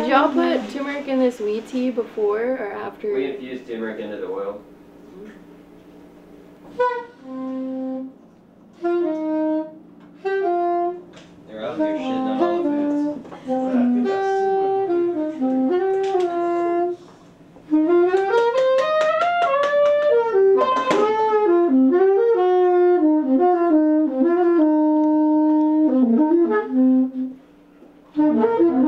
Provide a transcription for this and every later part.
Did y'all put turmeric in this weed tea before or after? We infused turmeric into the oil. They're out here shitting on all the foods. Chop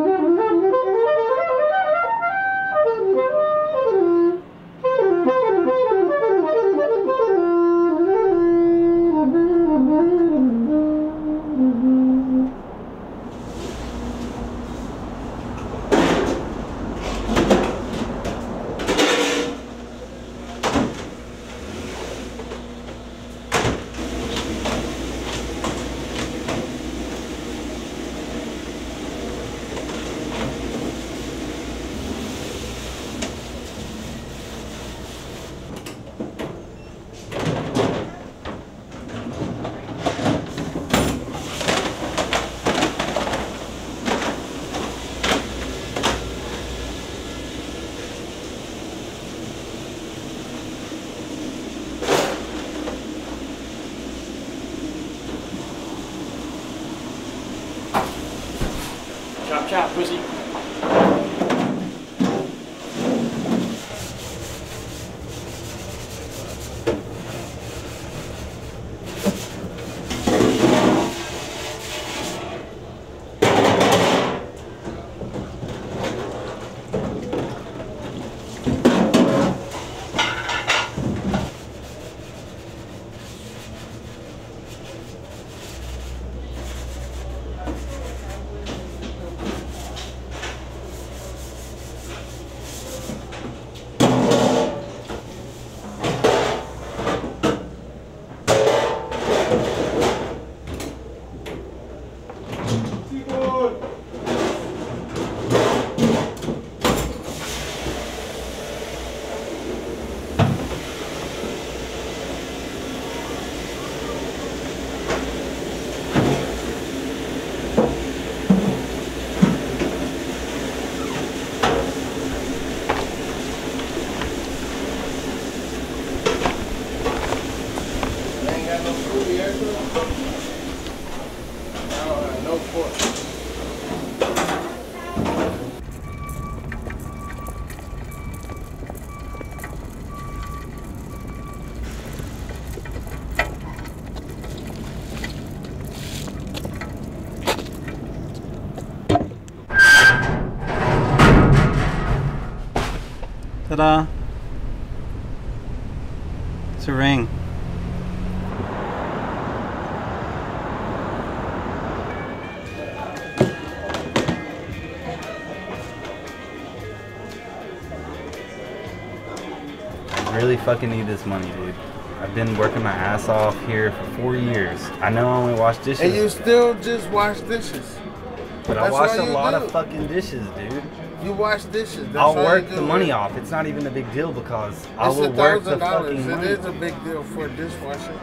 Ta-da! It's a ring. I really fucking need this money, dude. I've been working my ass off here for four years. I know I only wash dishes, And you still just wash dishes. but I that's wash all a lot do. of fucking dishes, dude. You wash dishes. That's I'll work the money man. off. It's not even a big deal because I It's will a work the thousand dollars. fucking It money. is a big deal for a dishwasher.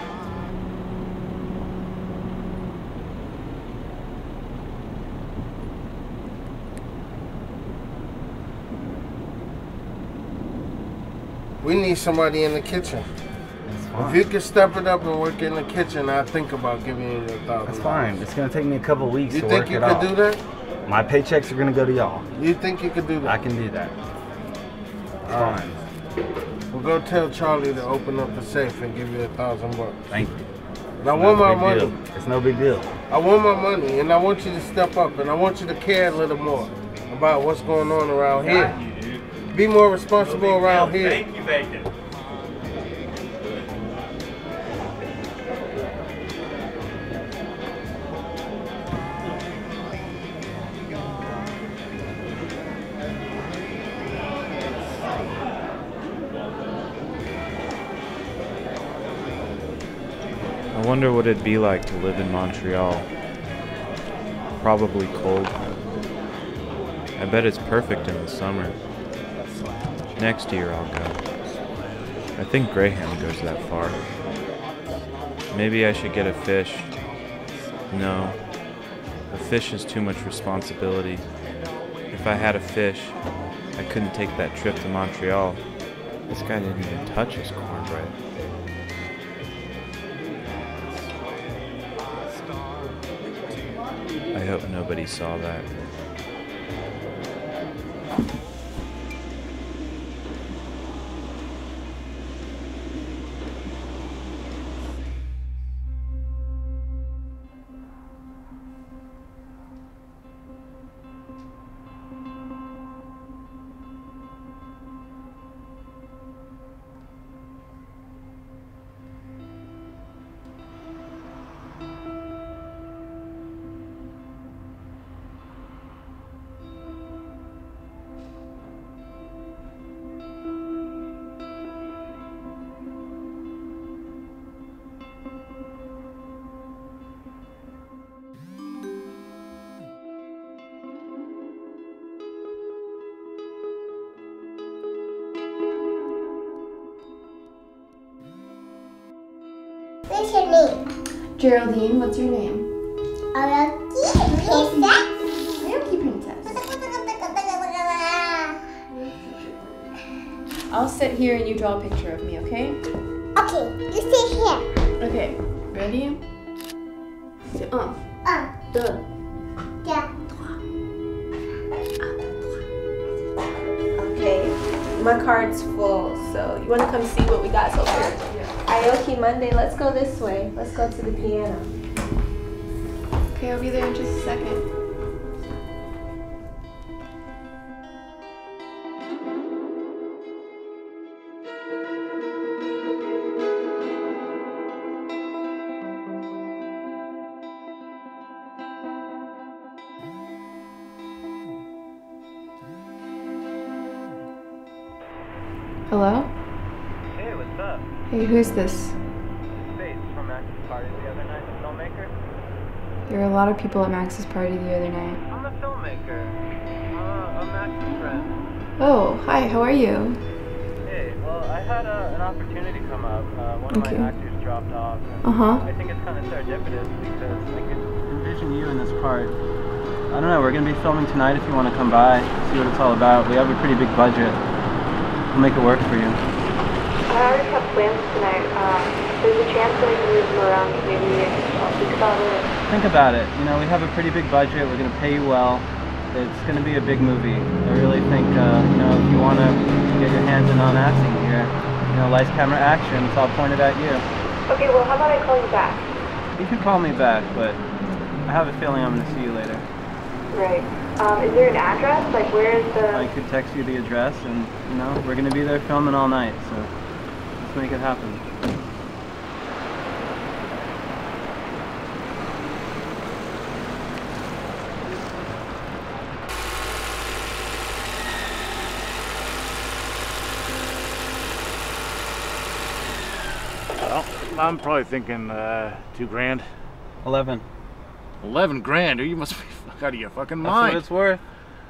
We need somebody in the kitchen. If you could step it up and work in the kitchen, I'd think about giving you a thousand. That's fine. It's gonna take me a couple weeks You to think work you it could do that? My paychecks are gonna go to y'all. You think you could do that? I can do that. It's All right. fine. Well, go tell Charlie to open up the safe and give you a thousand bucks. Thank you. And I It's want no my big money. deal. It's no big deal. I want my money, and I want you to step up, and I want you to care a little more about what's going on around here. Be more responsible around here. Thank you, Bacon. Wonder what it'd be like to live in Montreal. Probably cold. I bet it's perfect in the summer. Next year I'll go. I think Graham goes that far. Maybe I should get a fish. No. A fish is too much responsibility. If I had a fish, I couldn't take that trip to Montreal. This guy didn't even touch his cornbread. Saw that. What's your name? Geraldine, what's your name? Aoki Princess. Aoki Princess. I'll sit here and you draw a picture of me, okay? Okay, you stay here. Okay, ready? Say, uh, Uh, deux. Okay, my card's full, so you want to come see what we got so far? Aoki Monday, let's go this way. Let's go to the piano. Okay, I'll be there in just a second. Who's this? From Max's party the other night, the filmmaker? There were a lot of people at Max's party the other night. I'm a filmmaker. Uh, I'm Max's friend. Oh, hi, how are you? Hey, well, I had uh, an opportunity come up. Uh, one of my actors dropped off. Uh huh. I think it's kind of serendipitous because I could Envision you in this part. I don't know. We're gonna be filming tonight. If you want to come by, see what it's all about. We have a pretty big budget. We'll make it work for you. I already have plans tonight. Um, there's a chance that I can move them around. Maybe I'll think about it. Think about it. You know, we have a pretty big budget. We're gonna pay you well. It's gonna be a big movie. I really think, uh, you know, if you wanna get your hands in on acting here, you know, lights, camera, action. It's all pointed at you. Okay, well, how about I call you back? You can call me back, but I have a feeling I'm gonna see you later. Right. Um, is there an address? Like, where is the... I could text you the address, and you know, we're gonna be there filming all night. So let's make it happen. Well, I'm probably thinking uh, two grand. Eleven. Eleven grand? You must be out of your fucking That's mind. what it's worth.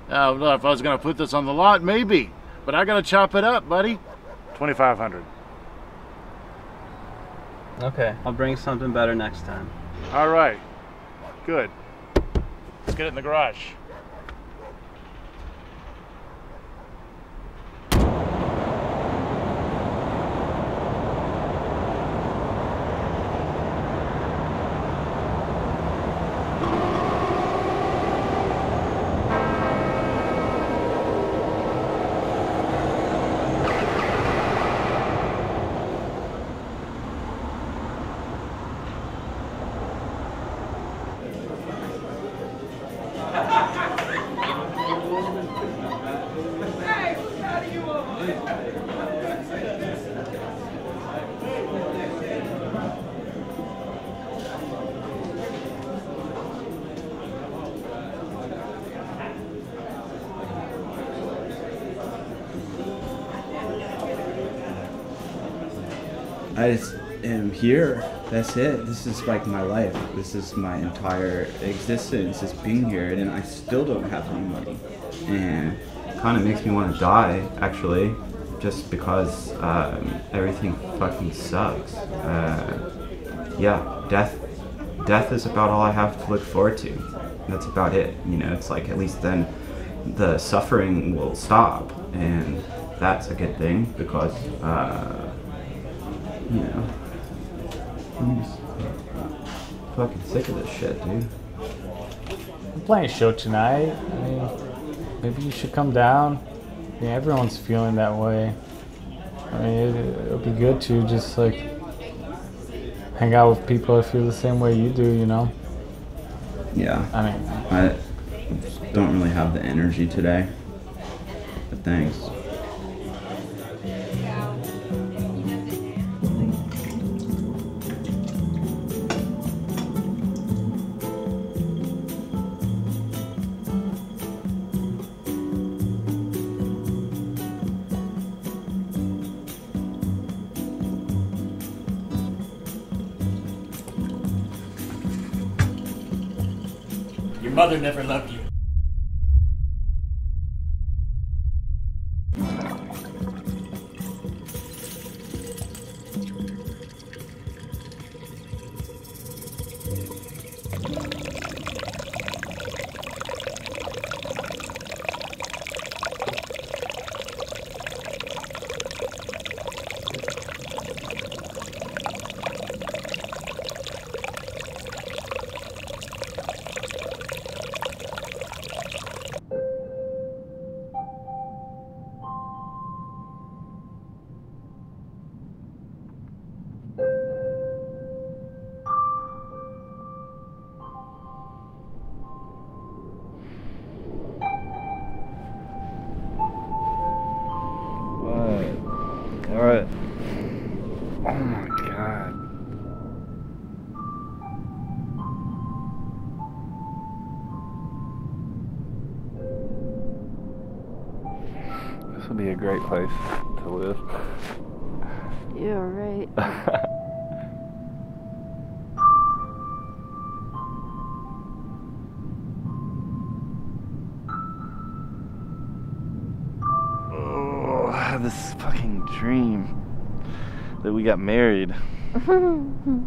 Uh, well, if I was gonna put this on the lot, maybe. But I gotta chop it up, buddy. Twenty-five hundred. Okay, I'll bring something better next time. All right. Good. Let's get it in the garage. I just am here. That's it. This is like my life. This is my entire existence is being here, and I still don't have any money. And kind of makes me want to die, actually, just because um, everything fucking sucks. Uh, yeah, death. Death is about all I have to look forward to. That's about it. You know, it's like at least then the suffering will stop, and that's a good thing because. Uh, you know, I'm just fucking sick of this shit, dude. I'm playing a show tonight. I mean, maybe you should come down. I mean, everyone's feeling that way. I mean, it, it'll be good to just like hang out with people that feel the same way you do, you know? Yeah. I mean, I don't really have the energy today, but thanks. Mother never loved place to live. Yeah, right. Oh, I had this fucking dream that we got married. oh,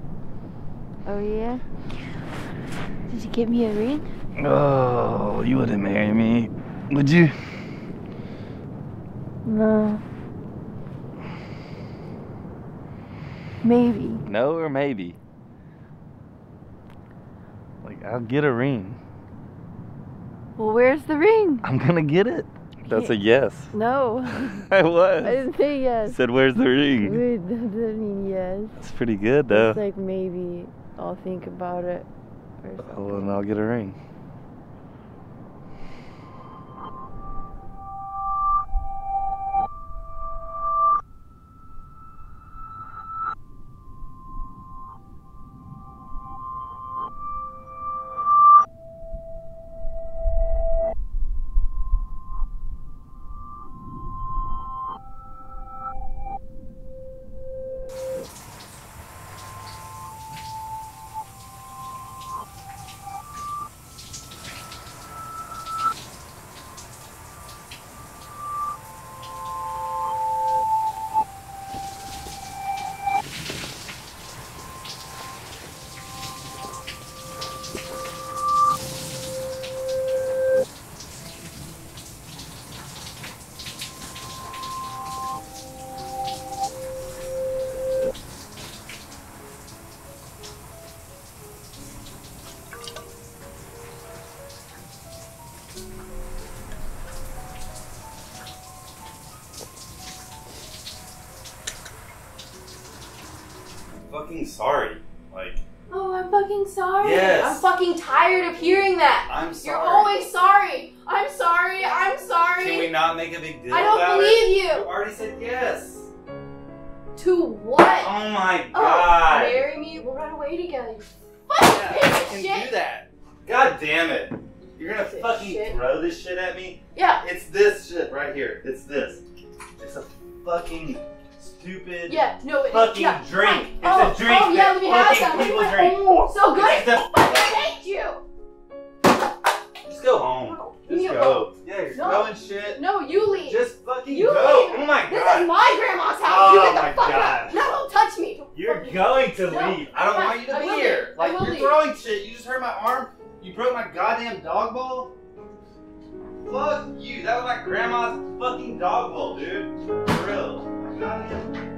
yeah? Did you give me a ring? Oh, you wouldn't marry me, would you? Maybe. No or maybe? Like, I'll get a ring. Well, where's the ring? I'm gonna get it. That's a yes. No. I was. I didn't say yes. Said, where's the ring? Wait, that doesn't mean yes. It's pretty good though. It's like maybe I'll think about it. Or something. Well, then I'll get a ring. Fucking sorry. Like, Oh, I'm fucking sorry. Yes. I'm fucking tired of hearing that. I'm sorry. You're always sorry. I'm sorry. I'm sorry. Can we not make a big deal I don't believe it? you. You already said yes. To what? Oh my Oh, god. marry me. We'll run away together. You yeah, can shit. do that. God damn it. You're gonna of fucking shit. throw this shit at me? Yeah. It's this shit right here. It's this. It's a fucking stupid Yeah. No. It, fucking yeah, drink. fine. It's oh, a drink Oh, oh yeah. that Let me have some. people Oh, drink. so good. It's the- I fucking hate you. Just go home. Me Just alone. go. Yeah, you're No. throwing shit. No, you leave. Just fucking You go. leave. Oh my god. This is my grandma's house. Oh you get the my fuck God. out. No, don't touch me. You're going to No, leave. I don't fine. want you to I be here. leave. I Like you're leave. throwing shit. You just hurt my arm. You broke my goddamn dog bowl. Fuck you. That was my grandma's fucking dog bowl, dude. For real. My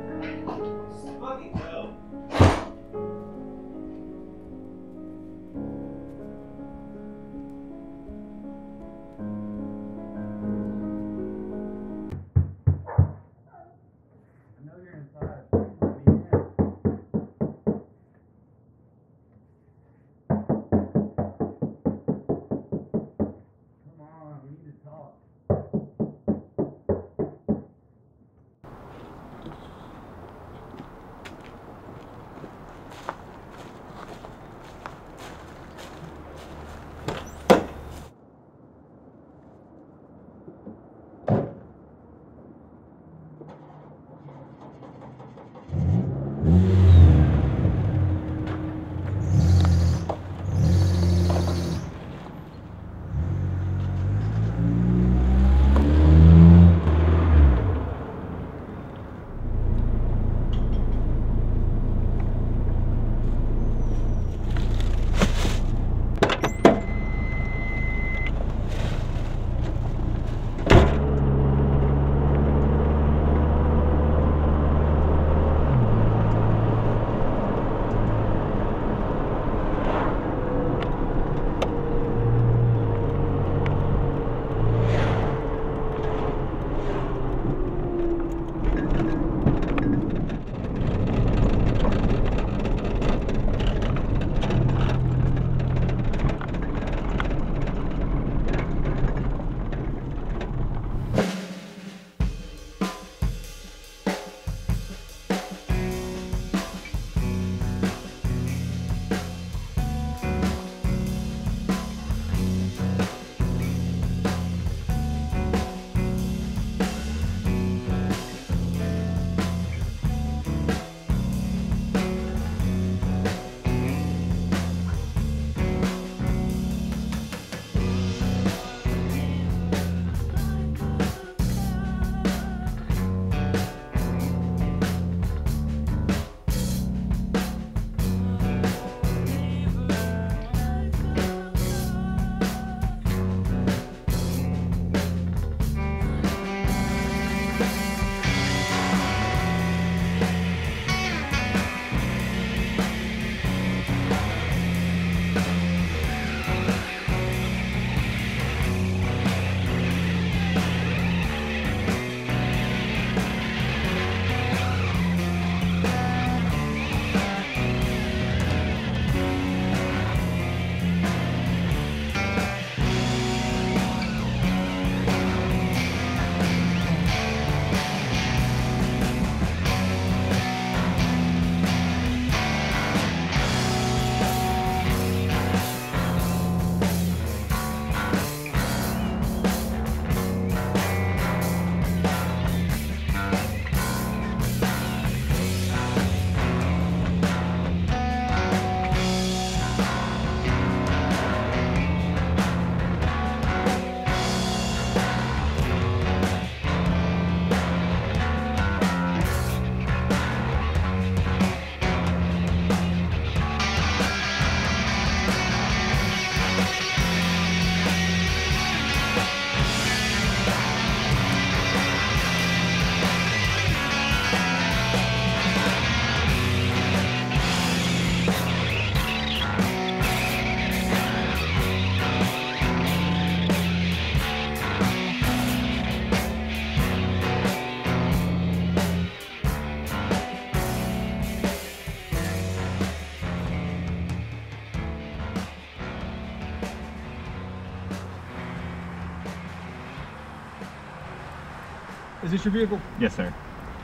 Is this your vehicle? Yes, sir.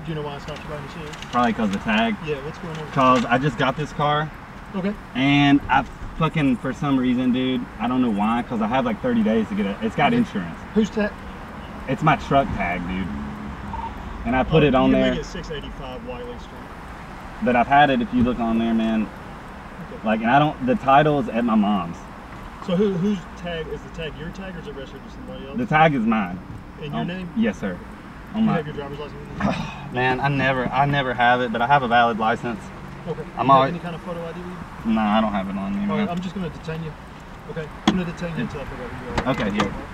Do you know why I stopped you by any chance? Probably because the tag. Yeah, what's going on? Because I just got this car. Okay. And I fucking, for some reason, dude, I don't know why, because I have like 30 days to get it. It's got insurance. Who's tag? It's my truck tag, dude. And I put Oh, it on you there. Make it 685 Wiley Street. But I've had it, if you look on there, man. Okay. Like, and I don't, the title's at my mom's. So who whose tag is the tag? Your tag or is it registered to somebody else? The tag is mine. In your Um, name? Yes, sir. On you my, have your driver's license. with you? man, I never, I never have it, but I have a valid license. Okay. I'm you have any kind of photo ID with you? No, I don't have it on me, All right, I'm just going to detain you. Okay. I'm going to detain you until I figure out who you are. Okay, yeah.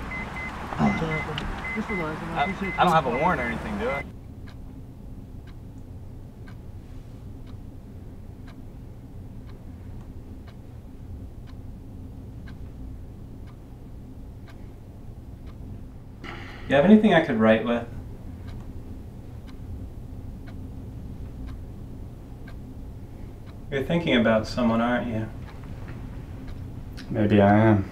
Turn around. Just relax. I I, I don't have a warrant or anything, do I? You have anything I could write with? You're thinking about someone, aren't you? Maybe I am.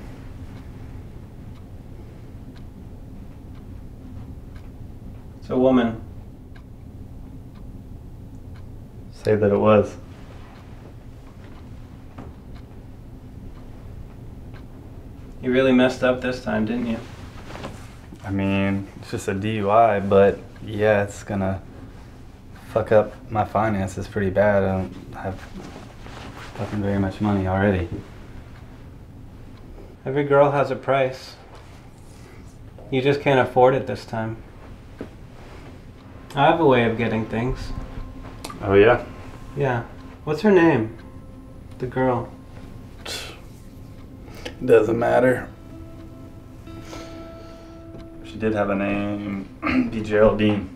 It's a woman. Say that it was. You really messed up this time, didn't you? I mean, it's just a DUI, but yeah, it's gonna fuck up my finances pretty bad. I don't have fucking very much money already. Every girl has a price. You just can't afford it this time. I have a way of getting things. Oh yeah? Yeah. What's her name? The girl. Doesn't matter. She did have a name. be Geraldine.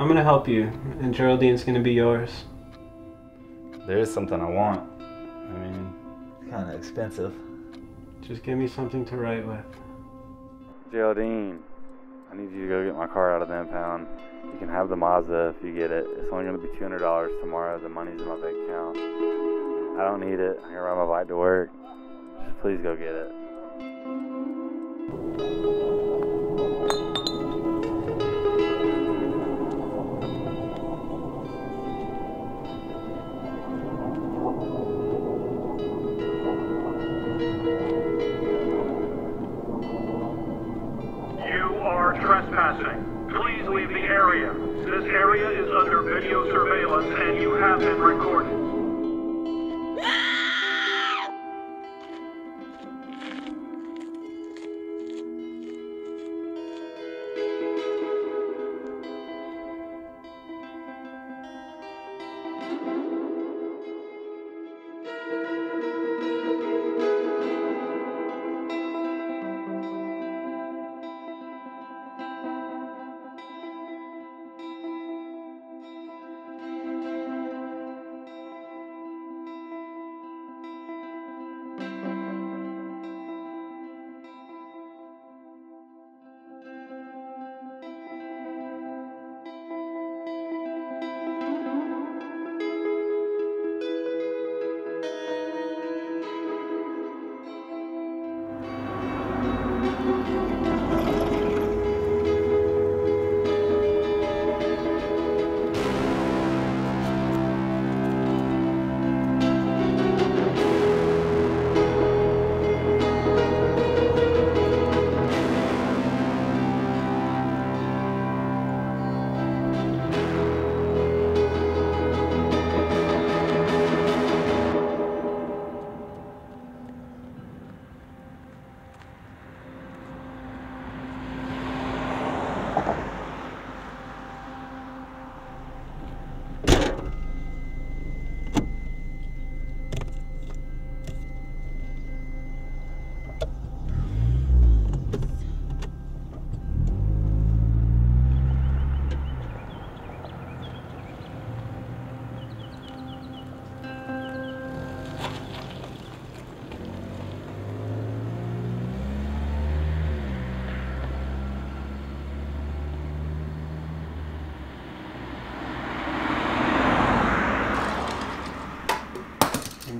I'm gonna help you, and Geraldine's gonna be yours. There is something I want. I mean, it's kind of expensive. Just give me something to write with. Geraldine, I need you to go get my car out of the impound. You can have the Mazda if you get it. It's only going to be $200 tomorrow. The money's in my bank account. I don't need it. I can ride my bike to work. Just please go get it.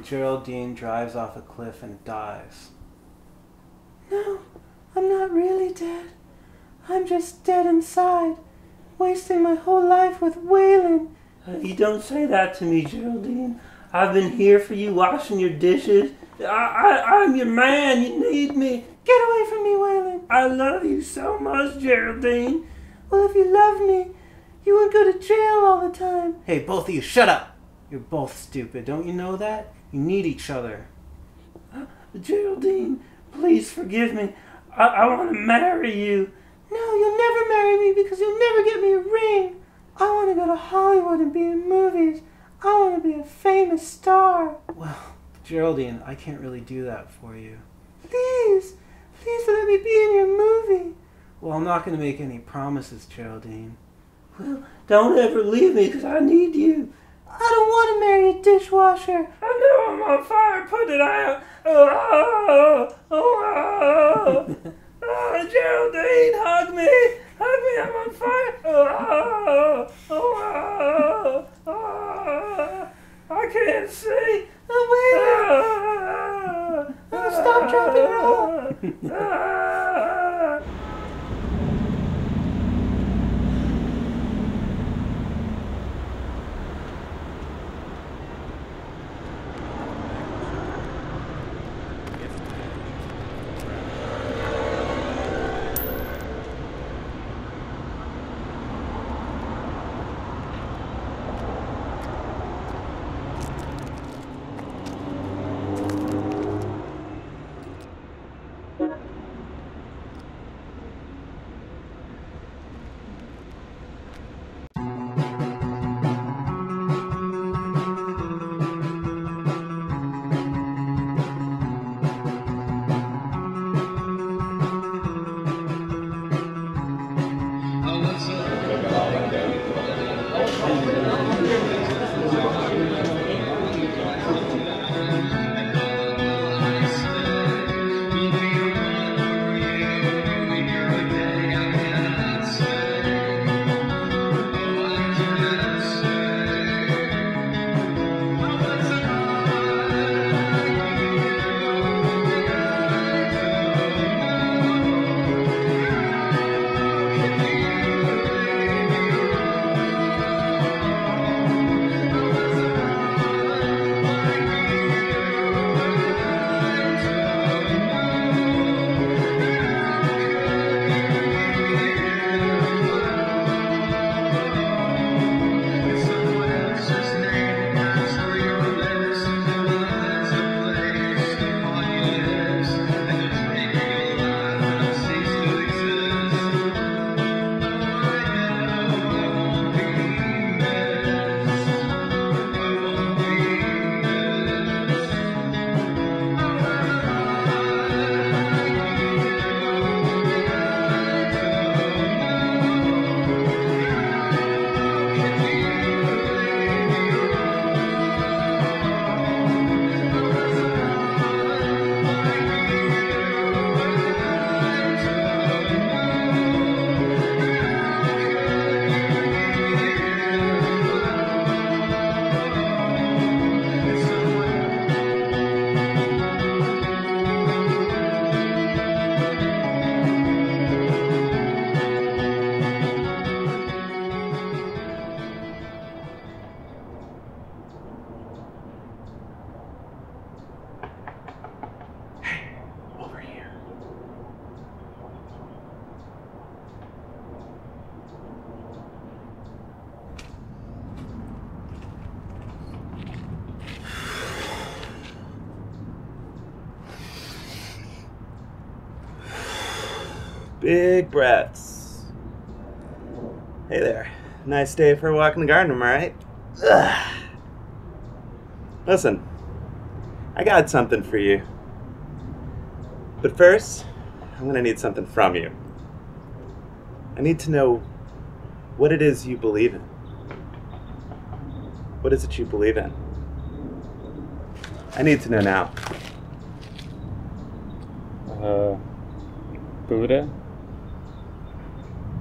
Geraldine drives off a cliff and dies. No, I'm not really dead. I'm just dead inside. wasting my whole life with Waylon. Uh, you don't say that to me, Geraldine. I've been here for you, washing your dishes. I, I, I'm your man. You need me. Get away from me, Waylon. I love you so much, Geraldine. Well, if you love me, you wouldn't go to jail all the time. Hey, both of you, shut up. You're both stupid. Don't you know that? You need each other. Uh, Geraldine, please forgive me. I, I want to marry you. No, you'll never marry me because you'll never get me a ring. I want to go to Hollywood and be in movies. I want to be a famous star. Well, Geraldine, I can't really do that for you. Please, please let me be in your movie. Well, I'm not going to make any promises, Geraldine. Well, don't ever leave me because I need you. I don't want to marry a dishwasher. I know I'm on fire. Put it out. Oh, oh, oh, oh. oh Geraldine, hug me. Hug me. I'm on fire. Oh, oh, oh, oh. I can't see. Oh, wait. Oh, stop, drop, and Nice day for a walk in the garden, am I right? Ugh. Listen, I got something for you. But first, I'm gonna need something from you. I need to know what it is you believe in. What is it you believe in? I need to know now. Uh, Buddha,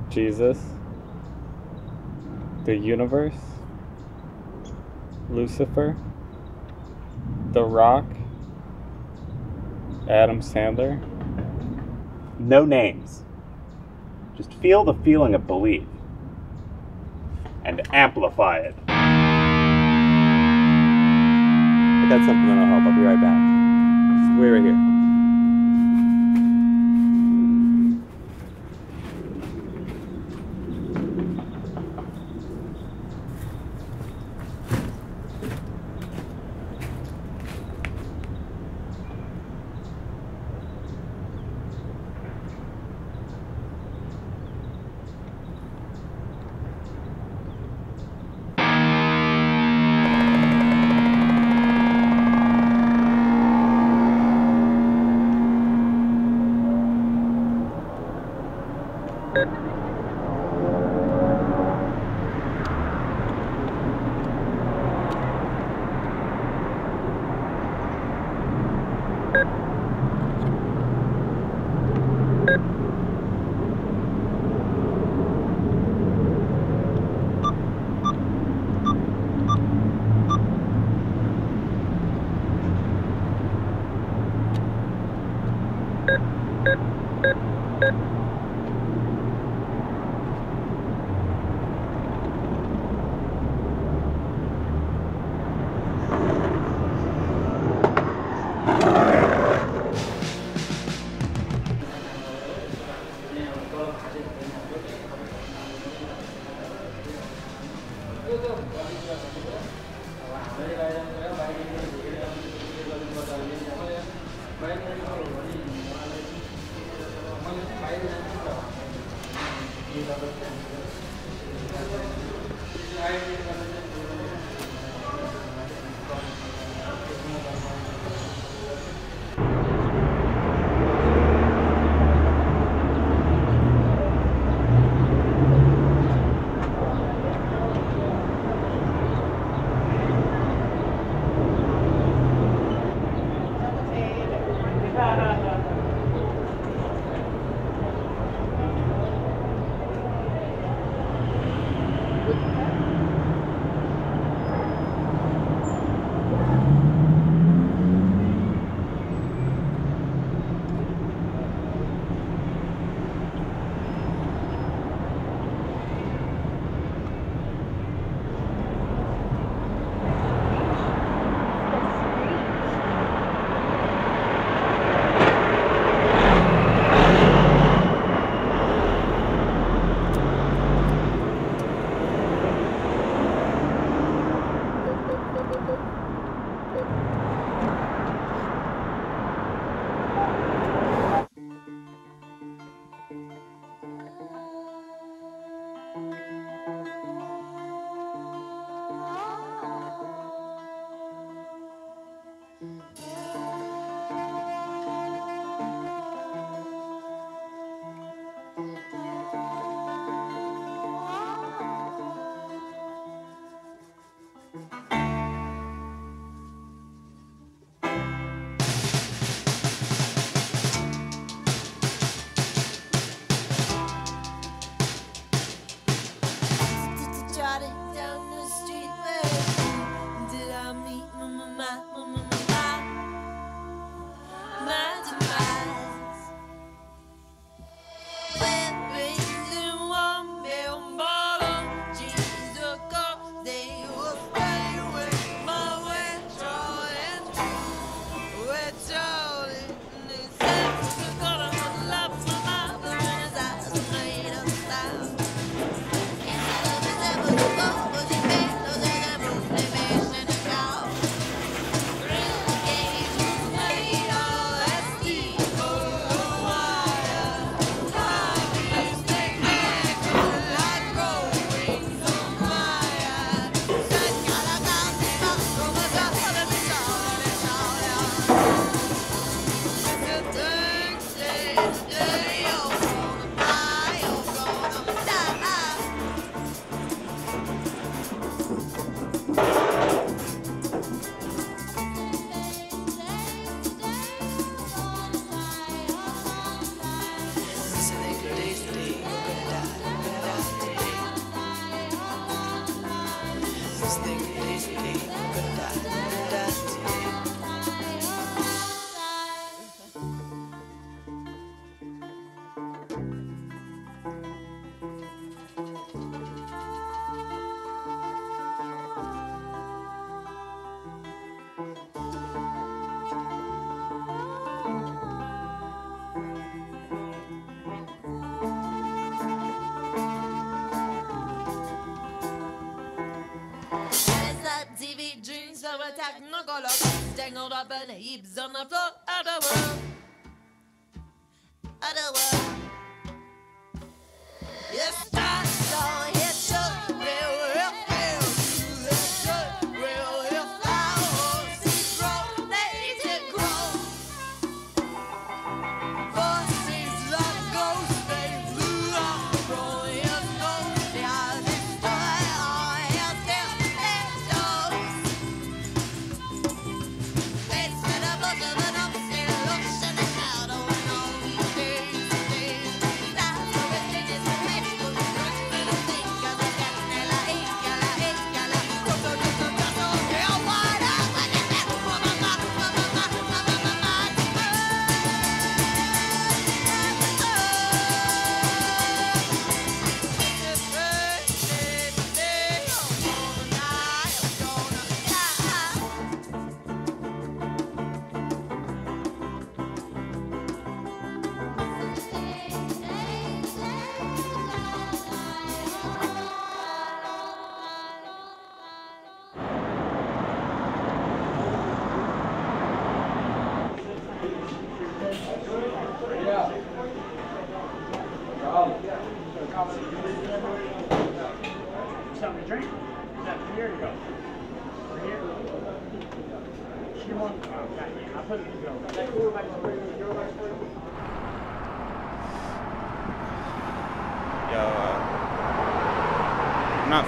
Jesus, the universe, Lucifer, The Rock, Adam Sandler. No names. Just feel the feeling of belief. and amplify it. I got something that'll help. I'll be right back. Just wait right here.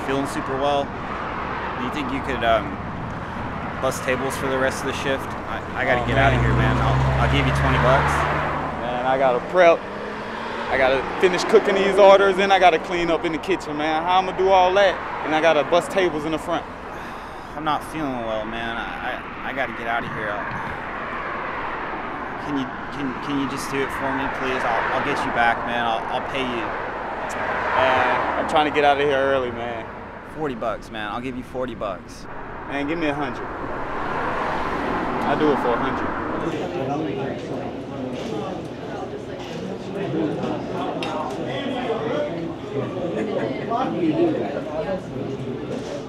Feeling super well. Do you think you could um, bust tables for the rest of the shift? I, I gotta Oh, get out of here, man. I'll, I'll give you 20 bucks. Man, I gotta prep. I gotta finish cooking these orders, then I gotta clean up in the kitchen, man. How I'm gonna do all that? And I gotta bust tables in the front. I'm not feeling well, man. I, I, I gotta get out of here. Can you can can you just do it for me, please? I'll, I'll get you back, man. I'll, I'll pay you. Man, I'm trying to get out of here early, man. 40 bucks, man. I'll give you 40 bucks. Man, give me a hundred. I'll do it for a hundred.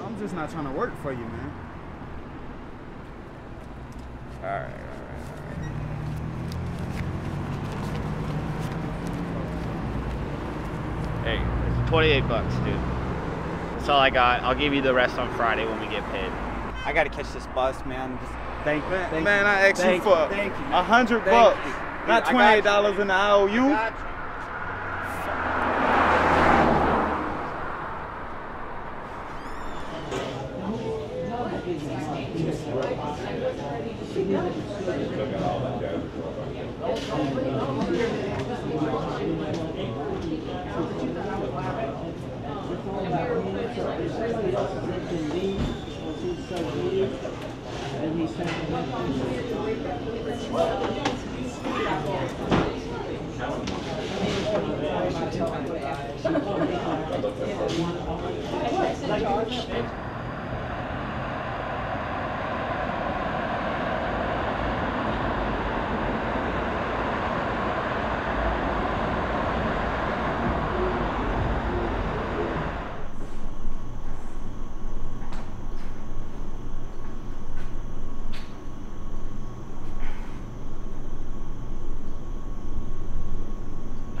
I'm just not trying to work for you, man. All right, all right, all right. Hey, it's 28 bucks, dude. That's all I got. I'll give you the rest on Friday when we get paid. I gotta catch this bus, man. Just thank, Man, thank man you. I asked Thank you for thank you. a hundred bucks, you. not Dude, I got twenty-eight dollars in the IOU.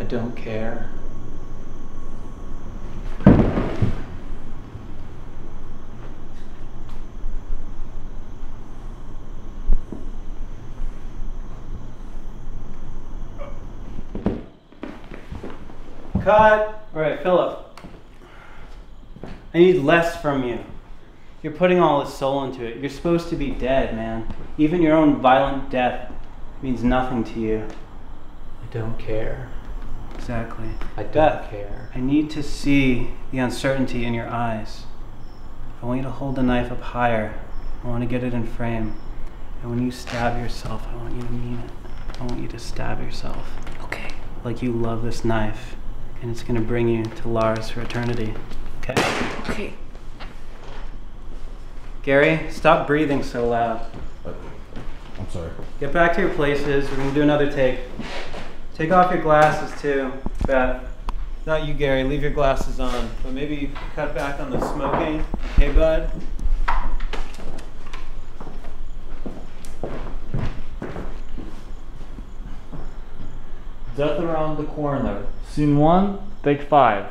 I don't care. Cut! Alright, Philip. I need less from you. You're putting all this soul into it. You're supposed to be dead, man. Even your own violent death means nothing to you. I don't care. Exactly. I don't care. I need to see the uncertainty in your eyes. I want you to hold the knife up higher. I want to get it in frame. And when you stab yourself, I want you to mean it. I want you to stab yourself. Okay. Like you love this knife. And it's going to bring you to Lars for eternity. Okay? Okay. Gary, stop breathing so loud. I'm sorry. Get back to your places. We're gonna do another take. Take off your glasses too. Beth. Not you, Gary. Leave your glasses on. But maybe you cut back on the smoking. Okay, bud? Death around the corner. Scene one, take five.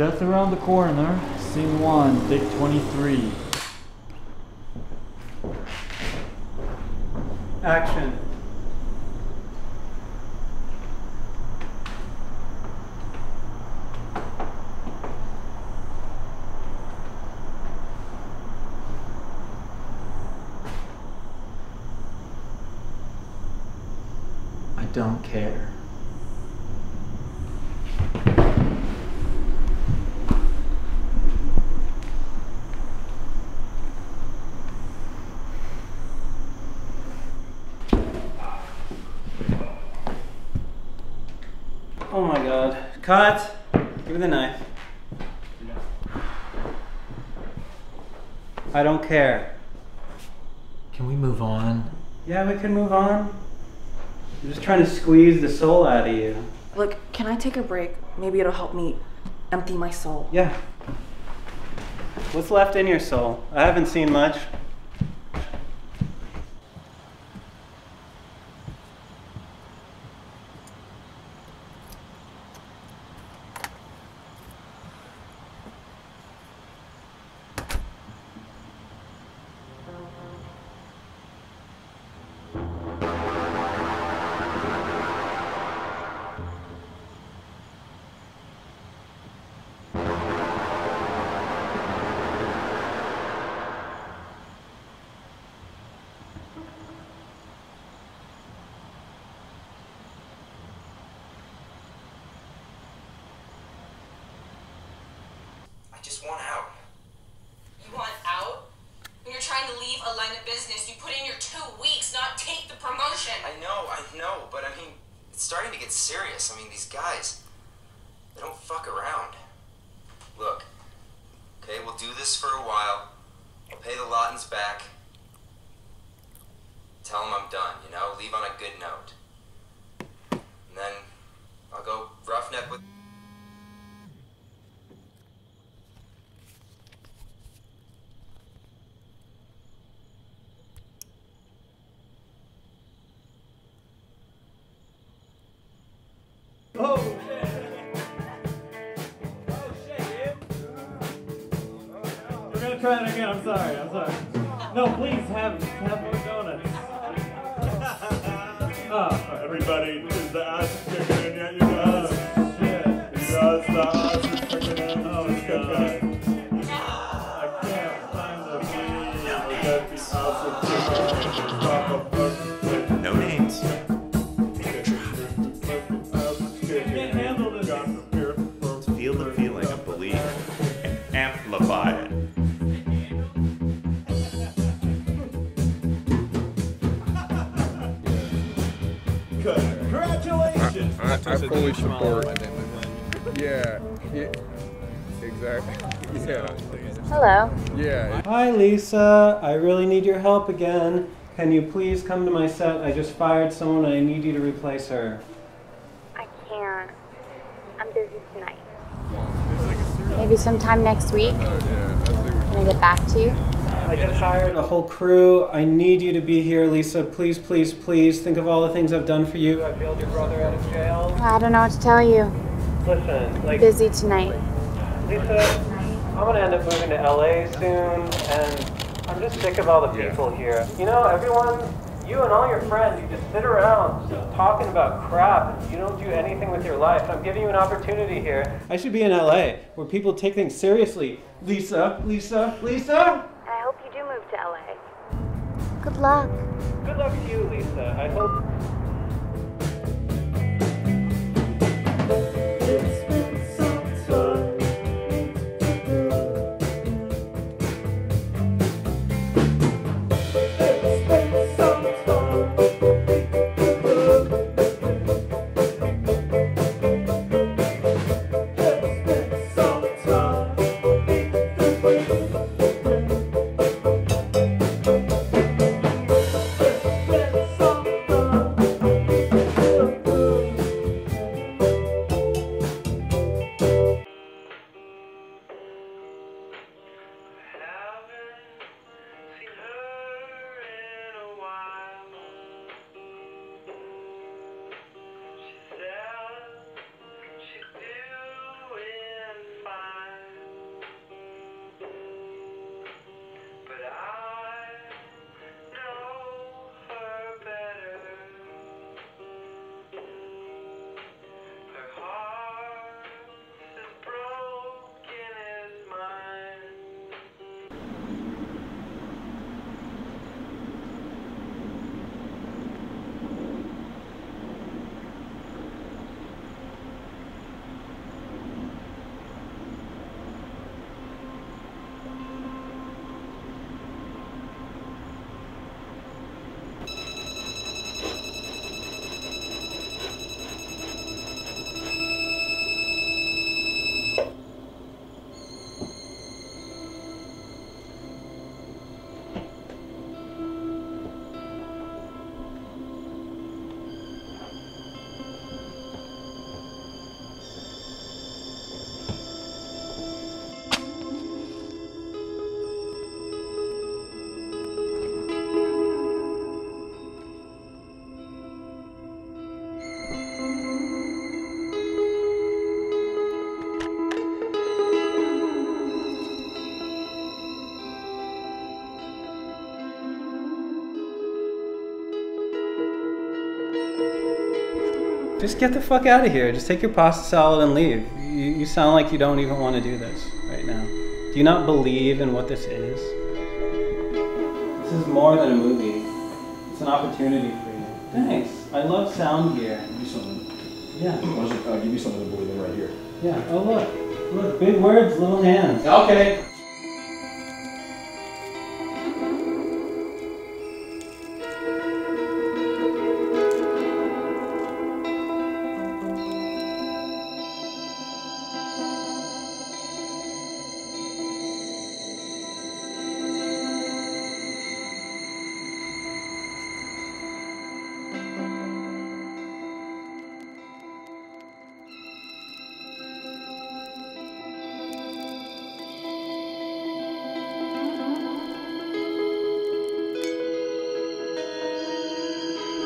Death around the corner. Scene one, take 23. Action. I don't care. Oh my god. Cut! Give me the knife. I don't care. Can we move on? Yeah, we can move on. I'm just trying to squeeze the soul out of you. Look, can I take a break? Maybe it'll help me empty my soul. Yeah. What's left in your soul? I haven't seen much. Business, you put in your two weeks, not take the promotion. I know, I know, but I mean, it's starting to get serious. I mean, these guys, they don't fuck around. Look, okay, we'll do this for a while. I'll pay the Lawtons back. Tell them I'm done, you know? Leave on a good note. And then I'll go roughneck with. I'm sorry. I'm sorry. No, please have have I, I fully support. Yeah, yeah, exactly. Yeah. Hello. Yeah. Hi, Lisa. I really need your help again. Can you please come to my set? I just fired someone and I need you to replace her. I can't. I'm busy tonight. Maybe sometime next week. Can I get back to you? I just hired a whole crew. I need you to be here, Lisa. Please, please, please. Think of all the things I've done for you. I bailed your brother out of jail. I don't know what to tell you. Listen, like busy tonight. Lisa, I'm gonna end up moving to LA soon, and I'm just sick of all the people here. You know, everyone, you and all your friends, you just sit around just talking about crap, and you don't do anything with your life. I'm giving you an opportunity here. I should be in LA, where people take things seriously. Lisa, Lisa, Lisa. I hope you do move to LA. Good luck. Good luck to you, Lisa. I hope. Just get the fuck out of here. Just take your pasta salad and leave. You, you sound like you don't even want to do this right now. Do you not believe in what this is? This is more than a movie. It's an opportunity for you. Thanks. I love sound gear. Give me something. Yeah. Why don't you, uh, give me something to believe in right here. Yeah. Oh look. Look. Big words, little hands. Okay.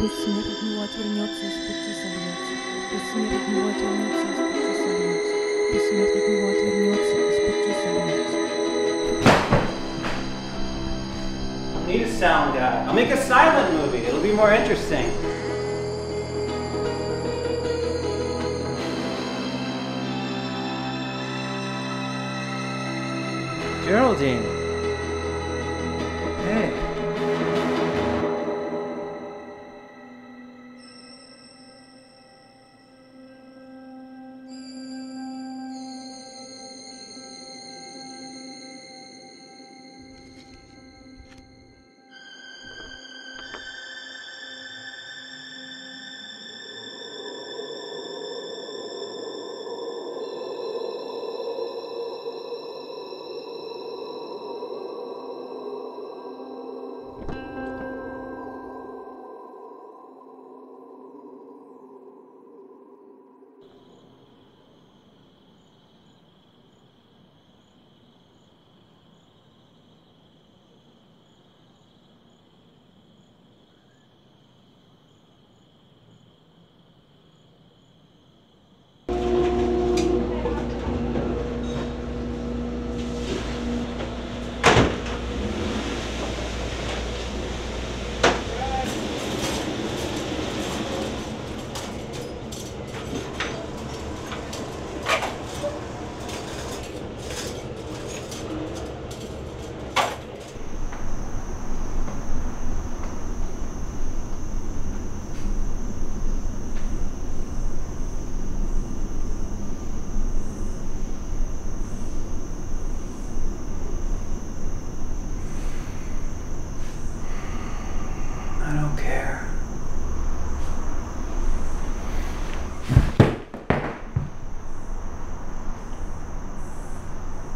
Пусть смерть от него отвернется и с пути собьется. Пусть смерть от него отвернется и с пути собьется. Пусть смерть от него отвернется и с пути собьется. I need a sound guy. I'll make a silent movie. It'll be more interesting. Geraldine.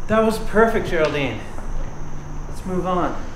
That was perfect, Geraldine. Let's move on.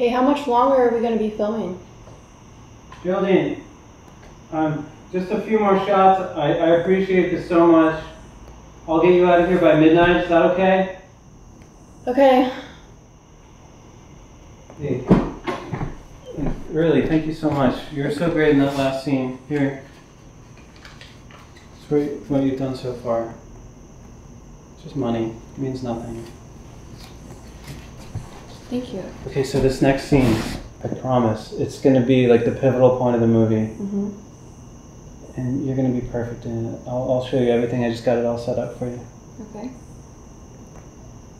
Hey, how much longer are we going to be filming? Geraldine, um, just a few more shots. I, I appreciate this so much. I'll get you out of here by midnight. Is that okay? Okay. Hey, really, thank you so much. You're so great in that last scene. Here. It's for what you've done so far. It's just money. It means nothing. Thank you. Okay, so this next scene, I promise, it's gonna be like the pivotal point of the movie. hmm And you're gonna be perfect in it. I'll, I'll show you everything. I just got it all set up for you. Okay.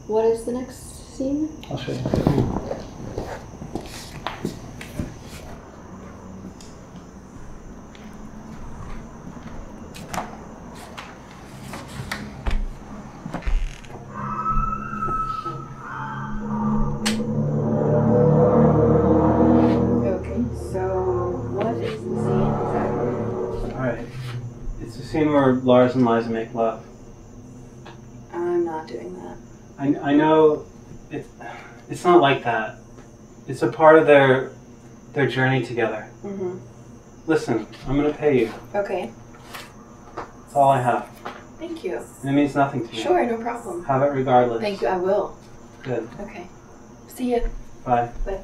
What is the next scene? I'll show you. Where Lars and make love. I'm not doing that. I, I know it's it's not like that. It's a part of their their journey together. Mm-hmm. Listen, I'm gonna pay you. Okay. That's all I have. Thank you. And it means nothing to me. Sure, no problem. Have it regardless. Thank you, I will. Good. Okay. See you. Bye. Bye.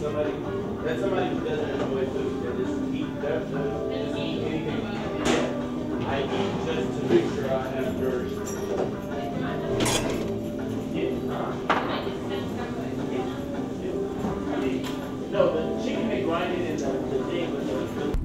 Somebody, that's somebody who doesn't enjoy food, they just eat their food, just eat anything. Yeah. I eat just to make sure I have nourishment. Yeah. I mean, no, the chicken they grind it in the, the thing with the, the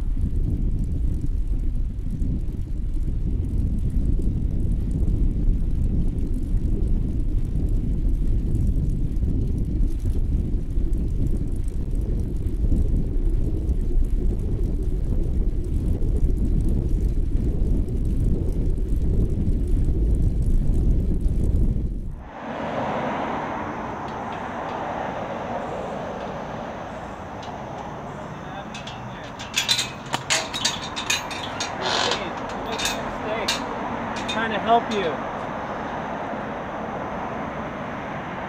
trying to help you.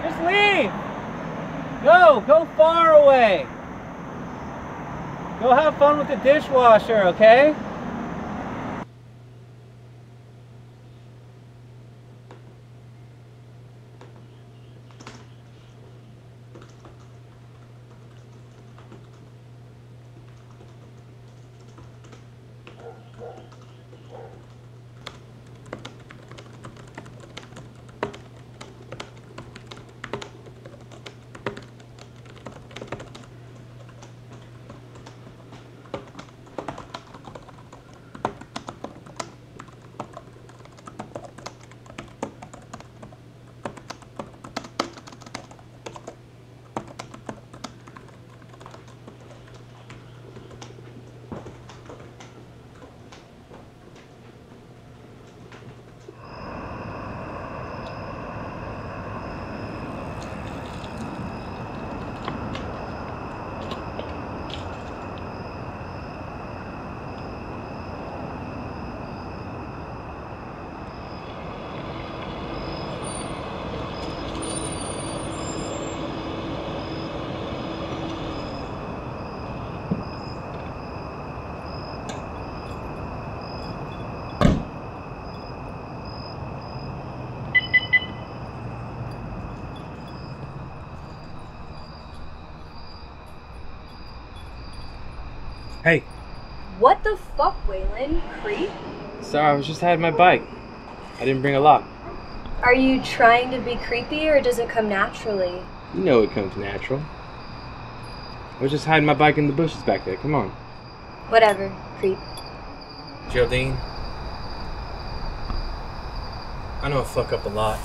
Just leave. Go, go far away. Go have fun with the dishwasher, okay? What the fuck, Waylon? Creep? Sorry, I was just hiding my bike. I didn't bring a lock. Are you trying to be creepy or does it come naturally? You know it comes natural. I was just hiding my bike in the bushes back there. Come on. Whatever, creep. Geraldine. I know I fuck up a lot.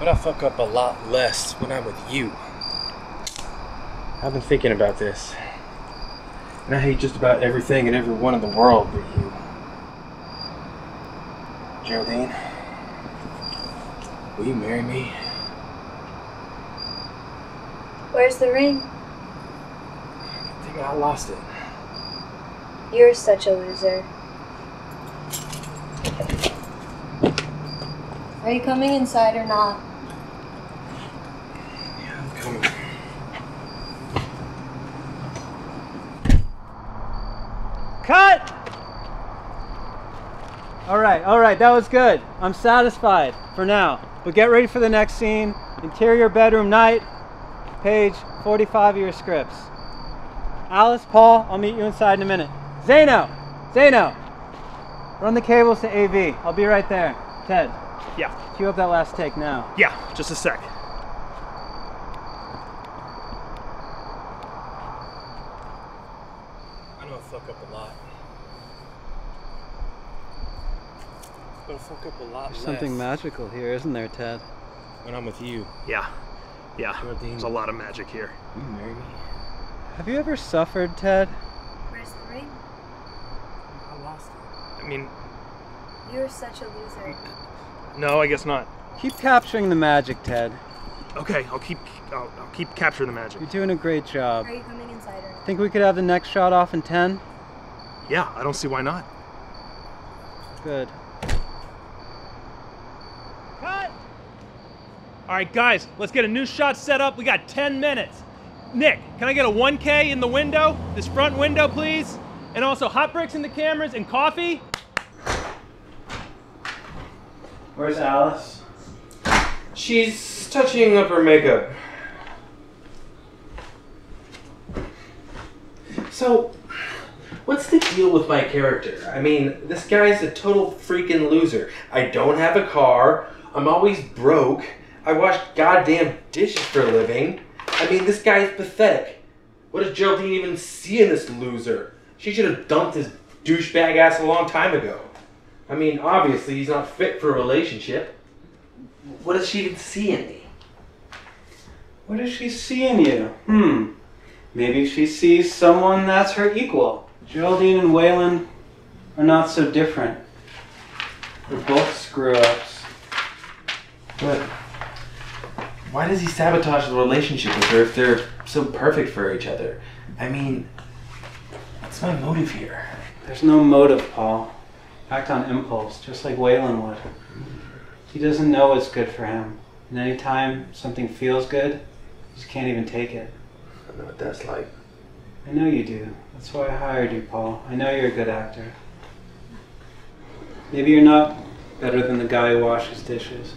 But I fuck up a lot less when I'm with you. I've been thinking about this. And I hate just about everything and everyone in the world but you. Geraldine, will you marry me? Where's the ring? I think I lost it. You're such a loser. Are you coming inside or not? I'm coming. Cut! All right, all right, that was good. I'm satisfied for now. But get ready for the next scene. Interior bedroom night, page 45 of your scripts. Alice, Paul, I'll meet you inside in a minute. Zeno! Zeno! Run the cables to AV. I'll be right there. Ted. Yeah. Cue up that last take now. Yeah, just a sec. I know I fuck up a lot. But I fuck up a lot There's less something magical here, isn't there, Ted? when I'm with you. Yeah. Yeah. Geraldine. There's a lot of magic here. You marry me? Have you ever suffered, Ted? Where's the ring? I lost it. I mean, You're such a loser. no, I guess not. Keep capturing the magic, Ted. Okay, I'll keep I'll, I'll keep capturing the magic. You're doing a great job. Are you coming inside or not? Think we could have the next shot off in 10? Yeah, I don't see why not. Good. All right, guys, let's get a new shot set up. We got 10 minutes. Nick, can I get a 1K in the window? This front window, please. And also hot bricks in the cameras and coffee. Where's Alice? She's touching up her makeup. So, what's the deal with my character? I mean, this guy's a total freaking loser. I don't have a car. I'm always broke. I wash goddamn dishes for a living. I mean, this guy is pathetic. What does Geraldine even see in this loser? She should have dumped his douchebag ass a long time ago. I mean, obviously, he's not fit for a relationship. What does she even see in me? What does she see in you? Hmm. Maybe she sees someone that's her equal. Geraldine and Waylon are not so different. They're both screw ups. But why does he sabotage the relationship with her if they're so perfect for each other? I mean, what's my motive here? There's no motive, Paul. Act on impulse, just like Waylon would. He doesn't know what's good for him. And anytime something feels good, he just can't even take it. I know what that's like. I know you do. That's why I hired you, Paul. I know you're a good actor. Maybe you're not better than the guy who washes dishes.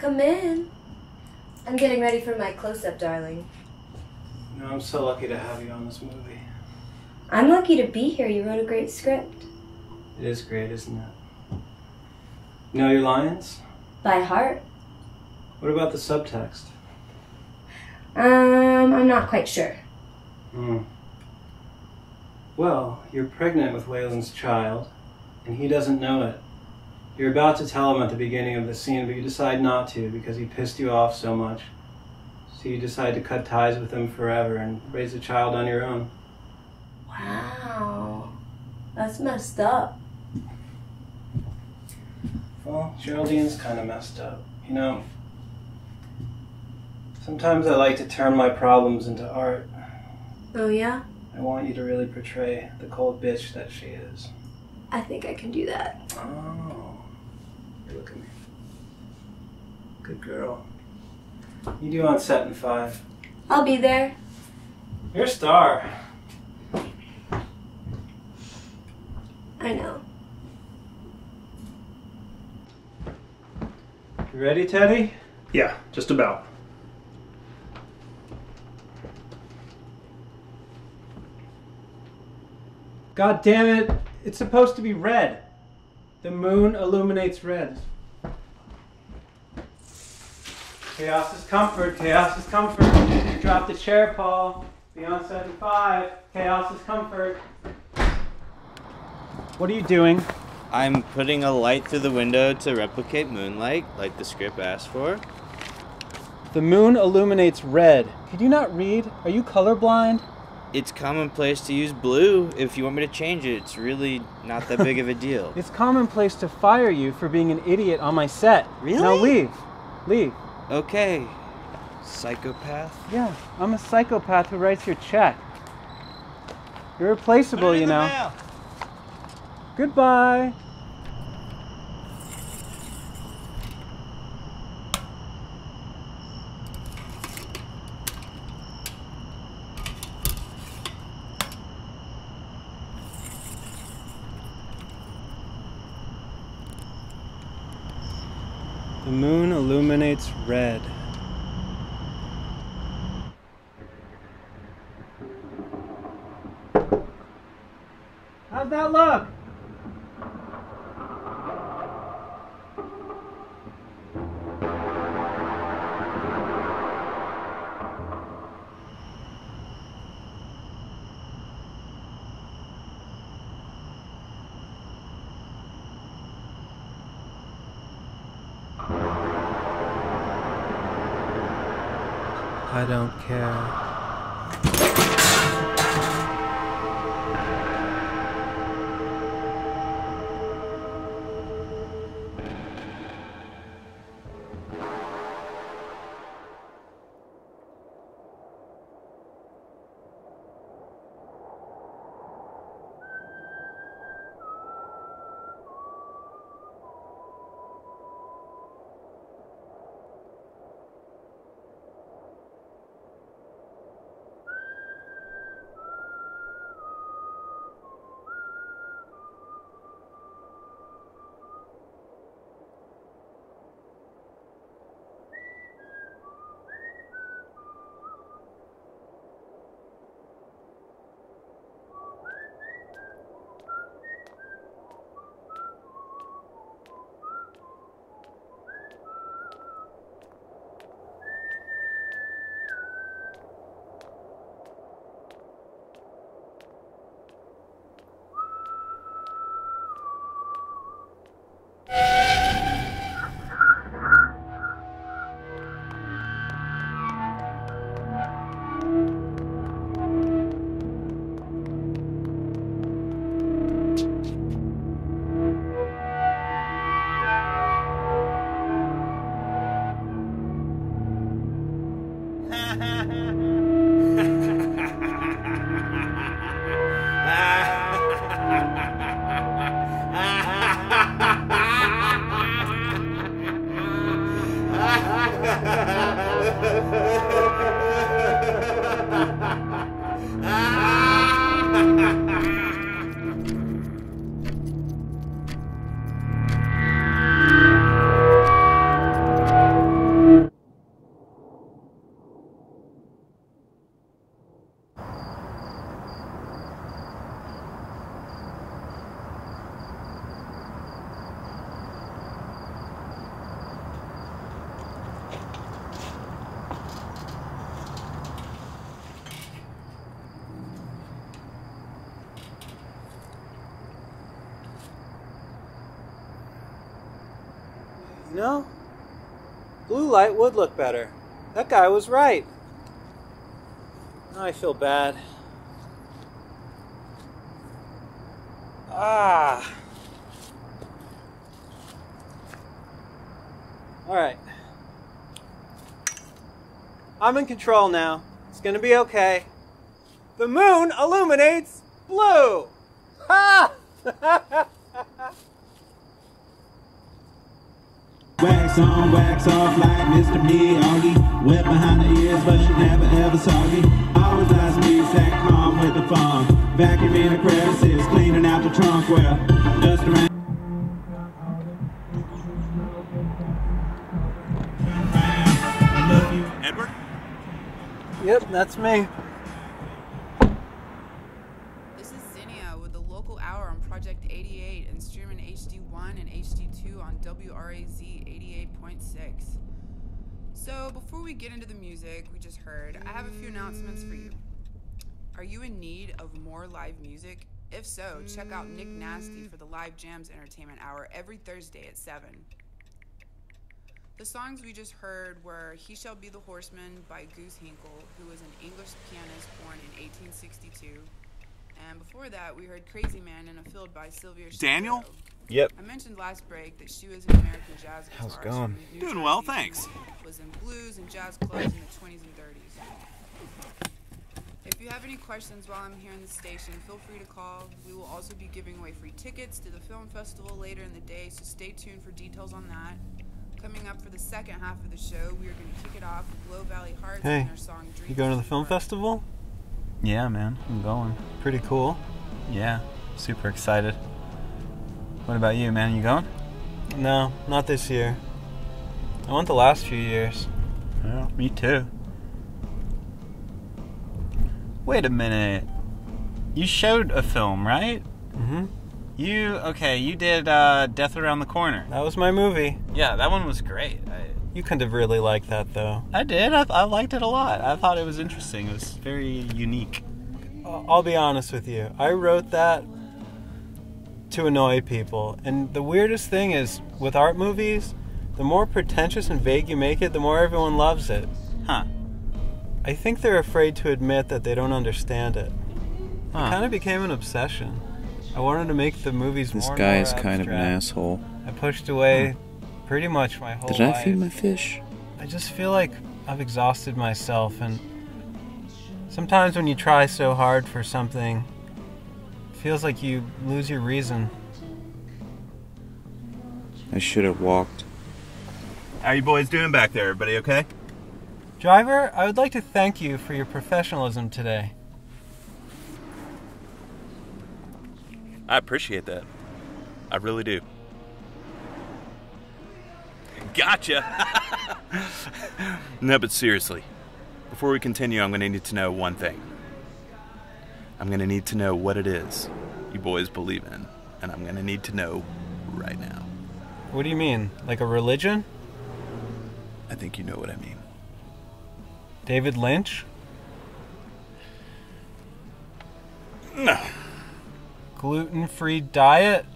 Come in. I'm getting ready for my close up, darling. You know, I'm so lucky to have you on this movie. I'm lucky to be here. You wrote a great script. It is great, isn't it? You know your lines? By heart. What about the subtext? Um, I'm not quite sure. Hmm. Well, you're pregnant with Waylon's child, and he doesn't know it. You're about to tell him at the beginning of the scene, but you decide not to because he pissed you off so much. So you decide to cut ties with him forever and raise a child on your own. Wow. That's messed up. Well, Geraldine's kind of messed up. You know, sometimes I like to turn my problems into art. Oh, yeah? I want you to really portray the cold bitch that she is. I think I can do that. Oh. Hey, look at me. Good girl. You do on set in five. I'll be there. You're a star. I know. You ready, Teddy? Yeah, just about. God damn it! It's supposed to be red. The moon illuminates red. Chaos is comfort. Chaos is comfort. Drop the chair, Paul. Beyond on set in five. Chaos is comfort. What are you doing? I'm putting a light through the window to replicate moonlight, like the script asked for. The moon illuminates red. Could you not read? Are you colorblind? It's commonplace to use blue. If you want me to change it, it's really not that big of a deal. It's commonplace to fire you for being an idiot on my set. Really? Now leave. Leave. Okay. Psychopath? Yeah, I'm a psychopath who writes your check. You're replaceable, you know. Goodbye. The moon illuminates red. How's that look? I don't care. Light would look better. That guy was right. Now I feel bad. Ah. All right. I'm in control now. It's gonna be okay. The moon illuminates blue. Ha! Wax on, wax off like Mr. Miyagi. Wet behind the ears, but you never ever soggy. Always nice me, sat calm with the funk. Vacuuming the crevices, cleaning out the trunk well. Dust around. Edward? Yep, that's me. So, before we get into the music we just heard, I have a few announcements for you. Are you in need of more live music? If so, check out Nick Nasty for the Live Jams Entertainment Hour every Thursday at 7. The songs we just heard were He Shall Be the Horseman by Goose Hinkle, who was an English pianist born in 1862. And before that, we heard Crazy Man in a Field by Sylvia Daniel? Shapiro. Yep. I mentioned last break that she was an American jazz guitarist. How's it from going? New Doing Jersey well, thanks. Was in blues and jazz clubs in the 20s and 30s. If you have any questions while I'm here in the station, feel free to call. We will also be giving away free tickets to the film festival later in the day, so stay tuned for details on that. Coming up for the second half of the show, we are going to kick it off with Low Valley Hearts Hey, and their song Dreams. you going to the film festival? Yeah, man, I'm going. Pretty cool. Yeah, super excited. What about you, man? You going? No, not this year. I went the last few years. Yeah, me too. Wait a minute. You showed a film, right? Mm-hmm. You okay? You did uh, Death Around the Corner. That was my movie. Yeah, that one was great. I, You couldn't have really liked that though. I did. I, I liked it a lot. I thought it was interesting. It was very unique. I'll be honest with you. I wrote that to annoy people. And the weirdest thing is with art movies, the more pretentious and vague you make it, the more everyone loves it. Huh. I think they're afraid to admit that they don't understand it. Huh. It kind of became an obsession. I wanted to make the movies This more and guy more is kind of an asshole. I pushed away hmm. pretty much my whole Did I life. feed my fish? I just feel like I've exhausted myself, and sometimes when you try so hard for something, it feels like you lose your reason. I should have walked. How you boys doing back there? Everybody okay? Driver, I would like to thank you for your professionalism today. I appreciate that. I really do. Gotcha. no, but seriously, before we continue, I'm going to need to know one thing. I'm going to need to know what it is you boys believe in, and I'm going to need to know right now. What do you mean? Like a religion? I think you know what I mean. David Lynch? No. Gluten free diet?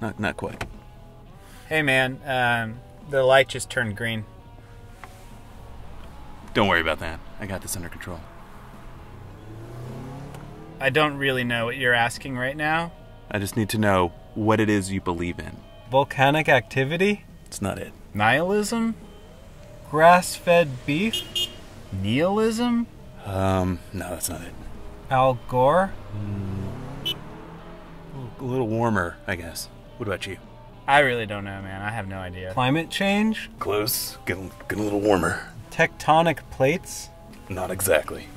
Not, not quite. Hey, man. Um, the light just turned green. Don't worry about that. I got this under control. I don't really know what you're asking right now. I just need to know what it is you believe in. Volcanic activity? It's not it. Nihilism? Grass fed beef? Nihilism? Um, no, that's not it. Al Gore? A little warmer, I guess. What about you? I really don't know, man. I have no idea. Climate change? Close. Getting, getting a little warmer. Tectonic plates? Not exactly.